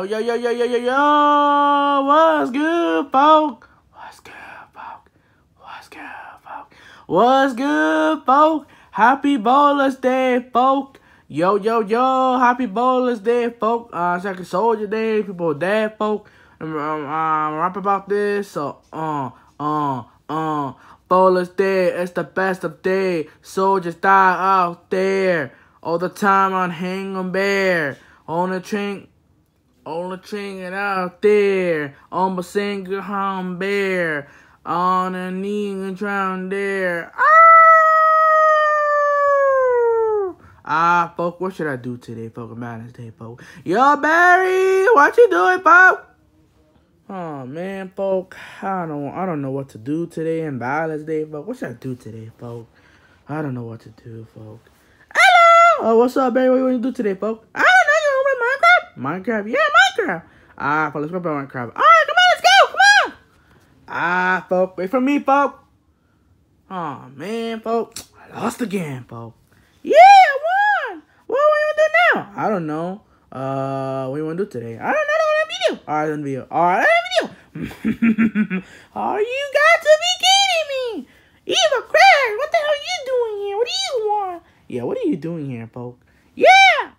Yo, yo, yo, yo, yo, yo, yo, what's good, folk? What's good, folk? What's good, folk? What's good, folk? Happy Bowler's Day, folk. Yo, yo, yo, happy Bowler's Day, folk. Uh, Second Soldier Day, people dead, folk. And I'm rap about this, so, uh, uh, uh. Bowler's Day, it's the best of day. Soldiers die out there. All the time on Hang on Bear. On the train, only it out there, on my single home bear, on a knee and drown there. Ah! ah, folk, what should I do today, folk? Madness Day, folk. Yo, Beary, what you doing, folk? Oh man, folk, I don't, I don't know what to do today in Valentine's Day, folk. What should I do today, folk? I don't know what to do, folk. Hello, oh, what's up, Beary? What you want to do today, folk? Ah! Minecraft? Yeah, Minecraft. Ah, right, let's go play Minecraft. All right, come on, let's go. Come on. Ah, folk. Wait for me, folk. oh, man, folk. I lost again, folk. Yeah, I won. What are we going to do now? I don't know. Uh, what we gonna do today? I don't know. I don't have a video. All right, I don't have a video. All right, I have a video. Are you got to be kidding me? Eva Craig, what the hell are you doing here? What do you want? Yeah, what are you doing here, folk? Yeah!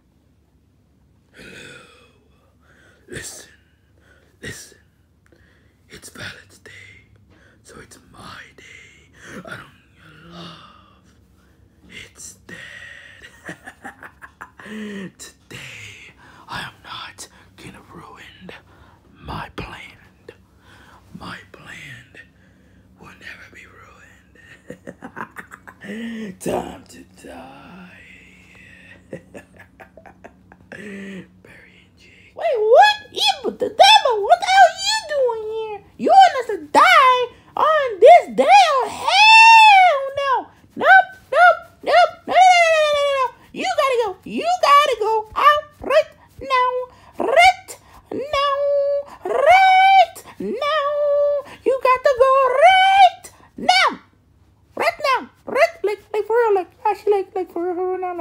Today, I am not gonna ruin my plan. My plan will never be ruined. Time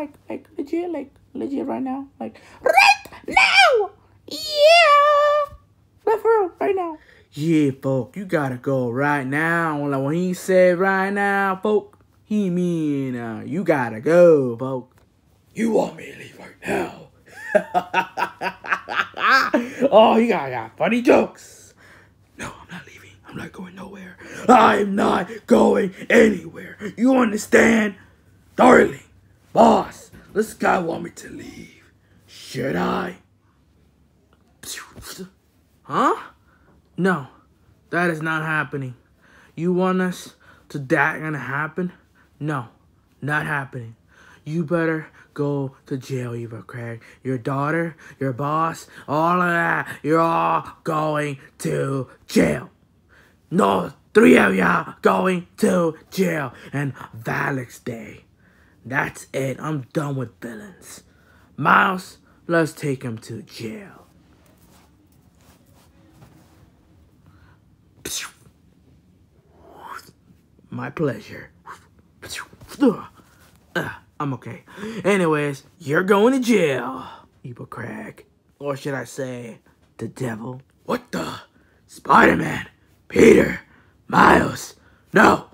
like like legit like legit right now. Like right now! Yeah! But for real right now. Yeah folk you gotta go right now. Like when he said right now folk. He mean uh, you gotta go folk. You want me to leave right now? Oh you got, got funny jokes. No i'm not leaving. I'm not going nowhere. I'm not going anywhere. You understand? Darling. Boss, this guy want me to leave. Should I? Huh? No, that is not happening. You want us to that gonna happen? No, not happening. You better go to jail, Eva Craig. Your daughter, your boss, all of that, you're all going to jail. No, three of y'all going to jail and Valix Day. That's it. I'm done with villains. Miles, let's take him to jail. My pleasure. Uh, I'm okay. Anyways, you're going to jail, evil crag. Or should I say, the devil? What the? Spider-Man, Peter, Miles. No,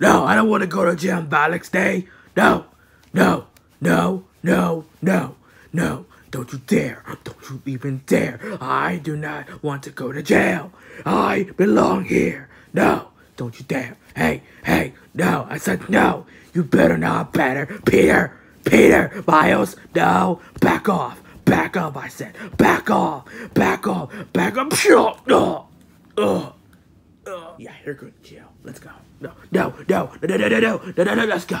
no, I don't want to go to jail on Valentine's Day no, no, no, no, no, no. Don't you dare. Don't you even dare. I do not want to go to jail. I belong here. No, don't you dare. Hey, hey, no. I said no. You better not, better. Peter, Peter, Miles, no. Back off. Back up, I said. Back off. Back off. Back up. Ugh. Ugh. Ugh. Yeah, you're good, Jill. Let's go. No, no, no, no, no, no, no, no, no, no, let's go.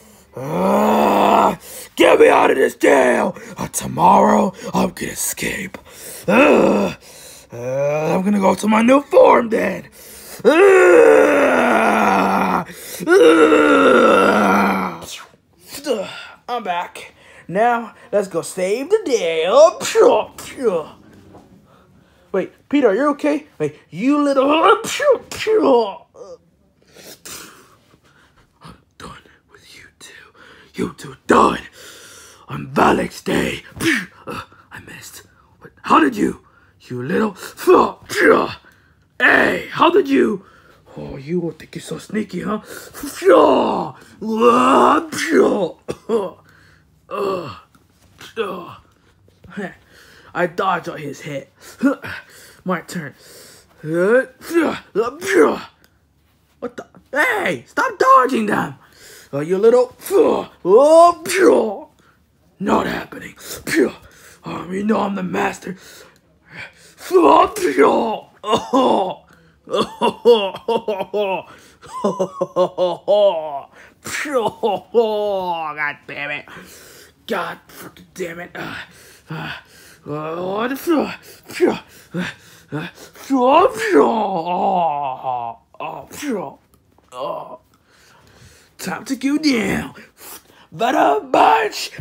Uh, get me out of this jail! Uh, tomorrow, I'm gonna escape. Uh, I'm gonna go to my new form then. I'm back. Now, let's go save the day. Oh, Wait, Peter, are you okay? Wait, you little... Oh, You two done. On Valak's Day. Uh, I missed. But how did you? You little. Hey, how did you? Oh, you think you're so sneaky, huh? I dodged on his head. My turn. What the? Hey, stop dodging them. Uh, you little. Oh, Not happening. Oh, you know I'm the master. Oh, oh, God damn it. God fucking damn it. Uh, uh, oh, the floor. Oh, oh, To go down. But a bunch.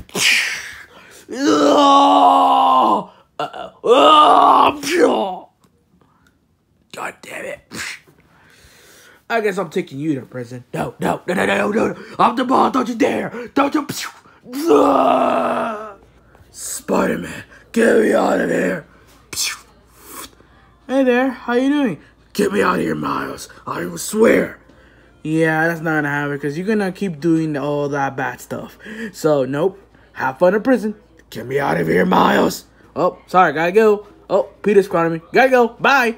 Oh, oh, God damn it. I guess I'm taking you to prison. No, no, no, no, no, no. no. I'm the boss. Don't you dare. Don't you. Spider Man, get me out of here. Hey there, how you doing? Get me out of here, Miles. I will swear. Yeah, that's not gonna happen because you're gonna keep doing all that bad stuff. So, nope. Have fun in prison. Get me out of here, Miles. Oh, sorry, gotta go. Oh, Peter's calling me. Gotta go. Bye.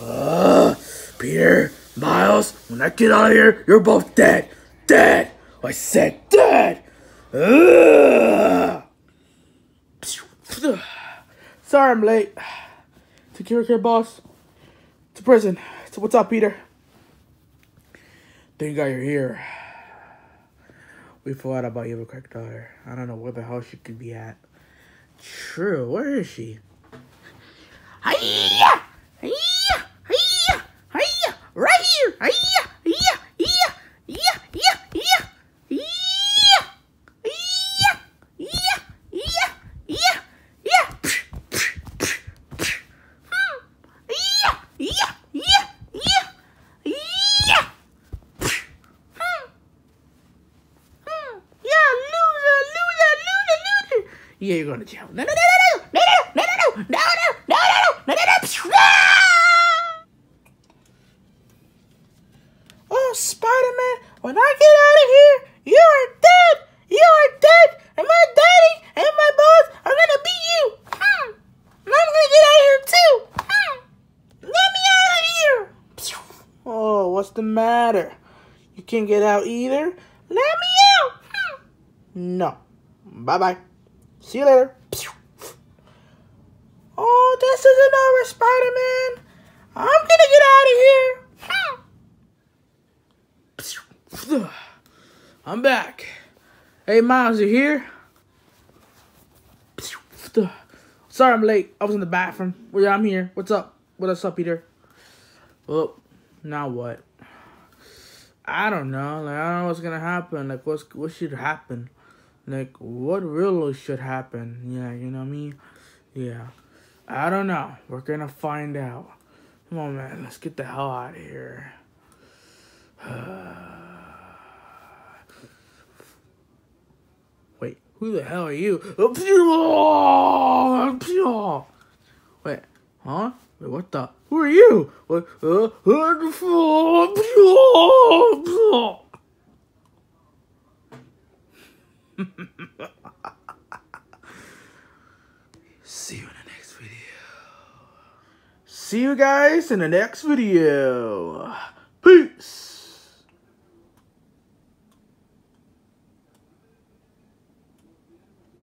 Uh, Peter, Miles, when I get out of here, you're both dead. Dead. I said dead. Uh. Sorry I'm late. To care, care, boss. To prison. So what's up, Peter? Thank God you're here. We forgot about your crack daughter. I don't know where the hell she could be at. True, where is she? Hiya! Hiya! Hiya! Hiya! Right here! Hiya! You're going to jail. No, no, no, no, no, no, no, no, no, no, no, no, no, no, no, no, no. Oh, Spider-Man, when I get out of here, you are dead. You are dead, and my daddy and my boss are gonna beat you. Hmm. And I'm gonna get out of here too. Hmm. Let me out of here. Oh, what's the matter? You can't get out either? Let me out! Hmm. No. Bye bye. See you later. Oh, this isn't over, Spider Man. I'm gonna get out of here. I'm back. Hey, Miles, you here? Sorry I'm late. I was in the bathroom. Well, yeah, I'm here. What's up? What's up, Peter? Well, now what? I don't know. Like I don't know what's gonna happen. Like what's what should happen? Like what really should happen? Yeah, you know what I mean? Yeah. I don't know. We're gonna find out. Come on man, let's get the hell out of here. Wait, who the hell are you? Wait, huh? Wait, what the? Who are you? What? Uh, See you in the next video. See you guys in the next video.